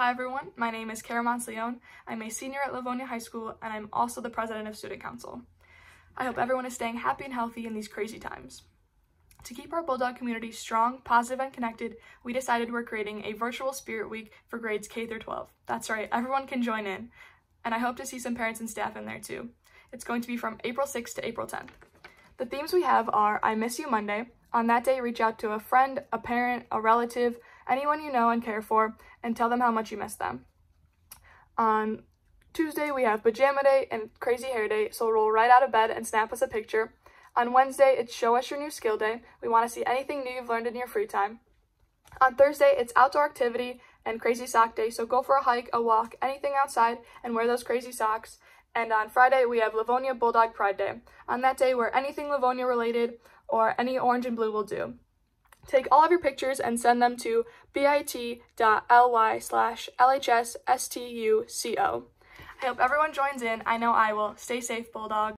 Hi everyone, my name is Kara Leon. I'm a senior at Livonia High School and I'm also the president of Student Council. I hope everyone is staying happy and healthy in these crazy times. To keep our Bulldog community strong, positive, and connected, we decided we're creating a virtual Spirit Week for grades K through 12. That's right, everyone can join in, and I hope to see some parents and staff in there too. It's going to be from April 6th to April 10th. The themes we have are I Miss You Monday. On that day, reach out to a friend, a parent, a relative, anyone you know and care for, and tell them how much you miss them. On Tuesday, we have Pajama Day and Crazy Hair Day, so roll right out of bed and snap us a picture. On Wednesday, it's Show Us Your New Skill Day. We want to see anything new you've learned in your free time. On Thursday, it's Outdoor Activity and Crazy Sock Day, so go for a hike, a walk, anything outside, and wear those crazy socks. And on Friday, we have Livonia Bulldog Pride Day. On that day, wear anything Livonia related or any orange and blue will do. Take all of your pictures and send them to bit.ly slash lhsstuco. I hope everyone joins in. I know I will. Stay safe, Bulldog.